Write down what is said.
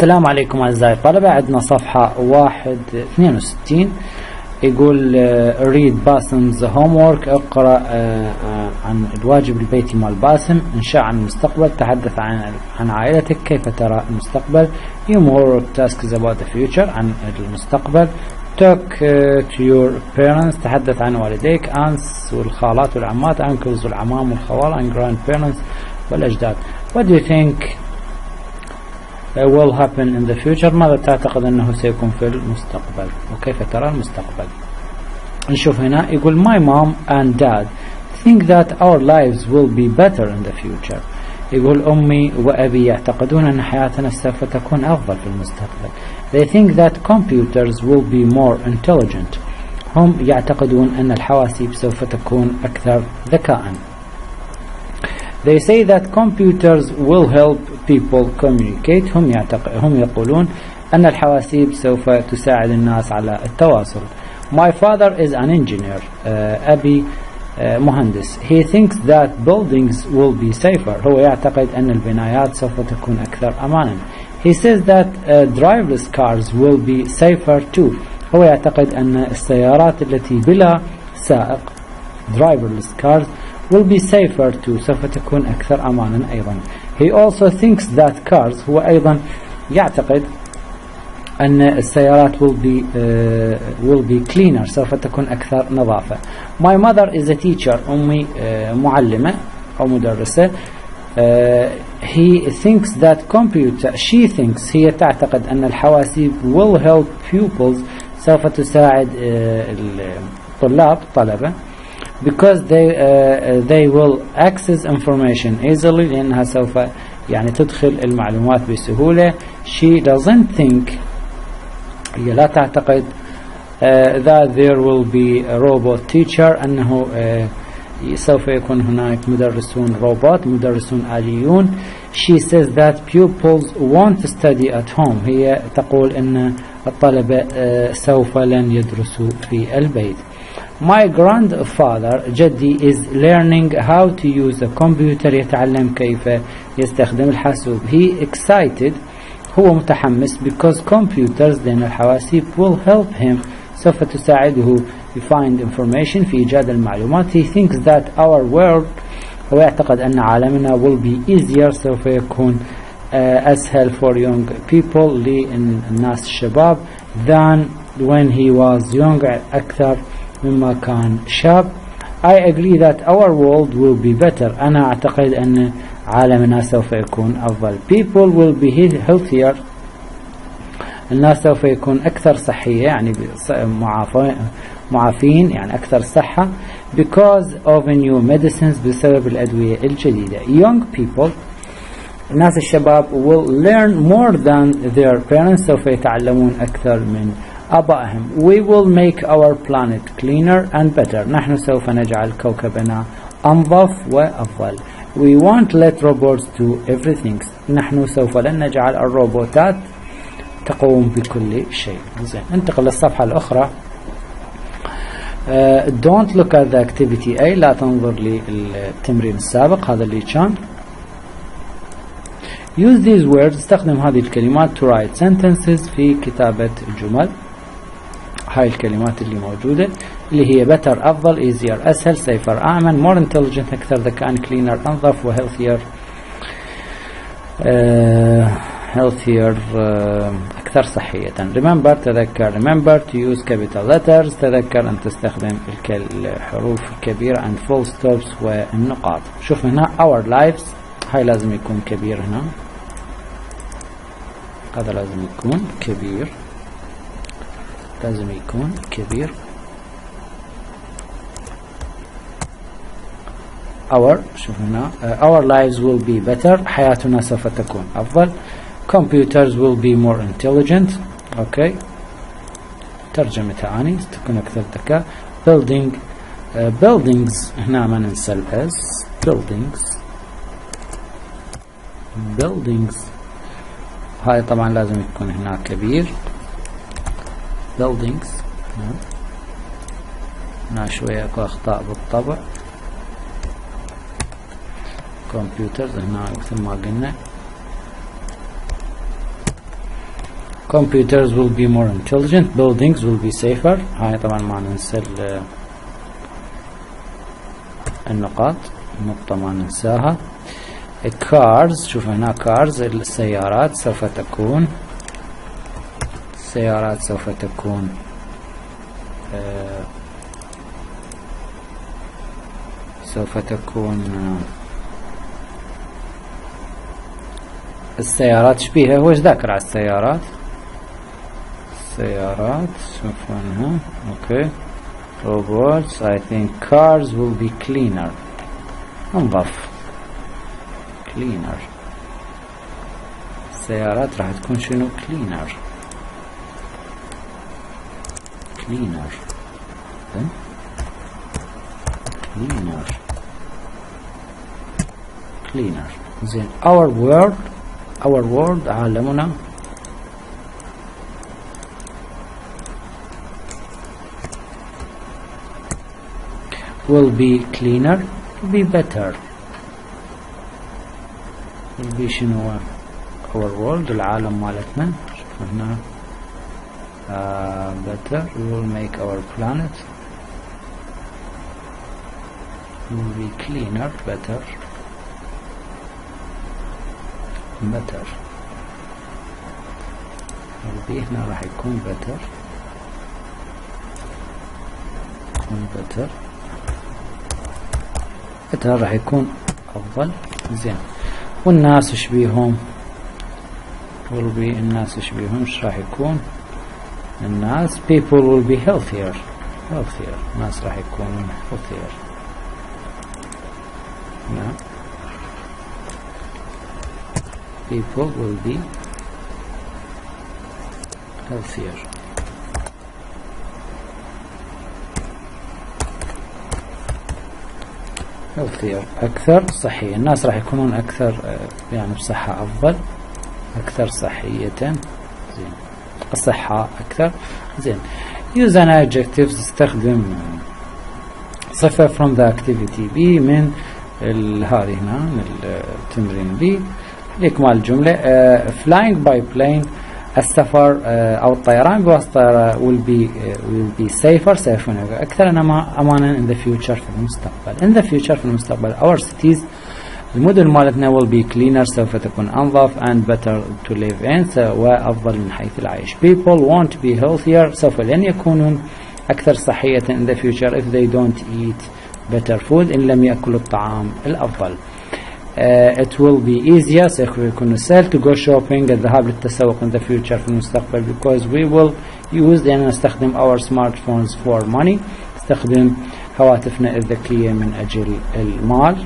السلام عليكم أعزائي الطلبة. عندنا صفحة واحد اثنين وستين. يقول آه، read باسم's homework اقرأ آه، آه، عن الواجب البيتي مال باسم انشاء عن المستقبل تحدث عن عن عائلتك كيف ترى المستقبل؟ Your homework tasks about the future عن المستقبل. Talk to your parents تحدث عن والديك aunts والخالات والعمات uncles والعمام والخوال and grandparents والأجداد. What do you think will happen in the future ماذا تعتقد أنه سيكون في المستقبل وكيف ترى المستقبل نشوف هنا يقول my mom and dad think that our lives will be better in the future يقول أمي وأبي يعتقدون أن حياتنا سوف تكون أفضل في المستقبل they think that computers will be more intelligent هم يعتقدون أن الحواسيب سوف تكون أكثر ذكاء They say that computers will help people communicate هم يعتقد هم يقولون أن الحواسيب سوف تساعد الناس على التواصل. My father is an engineer. آه، أبي آه، مهندس. He thinks that buildings will be safer. هو يعتقد أن البنايات سوف تكون أكثر أماناً. He says that آه، driverless cars will be safer too. هو يعتقد أن السيارات التي بلا سائق driverless cars will be safer too. سوف تكون أكثر أماناً أيضاً. He also thinks that cars هو أيضا يعتقد أن السيارات will be uh, will be cleaner سوف تكون أكثر نظافة my mother is a teacher أمي uh, معلمة أو مدرسة uh, he thinks that computer she thinks هي تعتقد أن الحواسيب will help pupils سوف تساعد uh, الطلاب الطلبة because they uh, they will access information easily لأنها سوف يعني تدخل المعلومات بسهولة she doesn't think هي لا تعتقد uh, that there will be a robot teacher أنه uh, سوف يكون هناك مدرسون روبوت مدرسون آليون she says that pupils want to study at home هي تقول أن الطلبة uh, سوف لن يدرسوا في البيت My grandfather جدي is learning how to use a computer يتعلم كيف يستخدم الحاسوب he excited هو متحمس because computers لأن الحواسيب will help him سوف تساعده find information في إيجاد المعلومات he thinks that our world هو يعتقد أن عالمنا will be easier سوف يكون uh, أسهل for young people للناس الشباب than when he was young أكثر مما كان شاب. I agree that our world will be better. أنا أعتقد أن عالمنا سوف يكون أفضل. People will be healthier. الناس سوف يكون أكثر صحية يعني معافين يعني أكثر صحة because of new medicines بسبب الأدوية الجديدة. Young people الناس الشباب will learn more than their parents. سوف يتعلمون أكثر من آبائهم. We will make our planet cleaner and better. نحن سوف نجعل كوكبنا أنظف وأفضل. We won't let robots do everything. نحن سوف لن نجعل الروبوتات تقوم بكل شيء. زين انتقل للصفحة الأخرى. Uh, don't look at the activity A. لا تنظر للتمرين السابق. هذا اللي كان. Use these words. استخدم هذه الكلمات to write sentences في كتابة الجمل هاي الكلمات اللي موجودة اللي هي better أفضل easier أسهل safer أعمل more intelligent أكثر ذكاء cleaner أنظف و healthier uh, healthier uh, أكثر صحية. Remember تذكر. Remember to use capital letters. تذكر أن تستخدم الحروف الكبيرة and full stops والنقاط. شوف هنا our lives. هاي لازم يكون كبير هنا. هذا لازم يكون كبير. لازم يكون كبير our شوف هنا uh, our lives will be better حياتنا سوف تكون أفضل computers will be more intelligent okay ترجمتها أني تكون أكثر ذكاء building uh, buildings هنا ما ننسى الاس buildings buildings هاي طبعا لازم يكون هنا كبير buildings. هنا شوية أكو أخطاء بالطبع. Computers هنا مثل ما قلنا. Computers will be more intelligent. Buildings will be safer. هاي طبعا ما ننسى ال- النقاط. نقطة ما ننساها. Cars شوف هنا cars السيارات سوف تكون السيارات سوف تكون آه، سوف تكون آه، السيارات شبيها هو إيش ذاكر على السيارات؟ السيارات شوف عنها أوكي. Robots I think cars will be cleaner. أنظف. Cleaner. السيارات راح تكون شنو؟ cleaner. cleaner زين؟ cleaner cleaner زين our world our world عالمنا will be cleaner will be better will be شنو هو our world العالم مالتنا شوف هنا Uh, better we will make our planet will be cleaner better better be هنا راح يكون better يكون better better راح يكون أفضل زين والناس إيش بيهم will be الناس إيش بيهم إيش راح يكون الناس. People will be healthier. Healthier. الناس راح يكونون healthier. نعم. People will be healthier. Healthier. أكثر صحية. الناس راح يكونون أكثر آه، يعني بصحة أفضل. أكثر صحية. زين. الصحة أكثر. زين. Use an adjectives استخدم صفة from the activity B من هذه هنا من التمرين B. لإكمال الجملة. Uh, flying by plane. السفر uh, أو الطيران بواسطة will be uh, will be safer سيكون أكثر أما- أمانا in the future في المستقبل. In the future في المستقبل. Our cities المدن مالتنا will be cleaner سوف تكون أنظف and better to live in وأفضل من حيث العيش people want to be healthier سوف لن يكونون أكثر صحية in the future if they don't eat better food إن لم يأكلوا الطعام الأفضل uh, it will be easier سوف يكون سهل to go shopping الذهاب للتسوق in the future في المستقبل because we will use لأننا نستخدم our smartphones for money نستخدم هواتفنا الذكية من أجل المال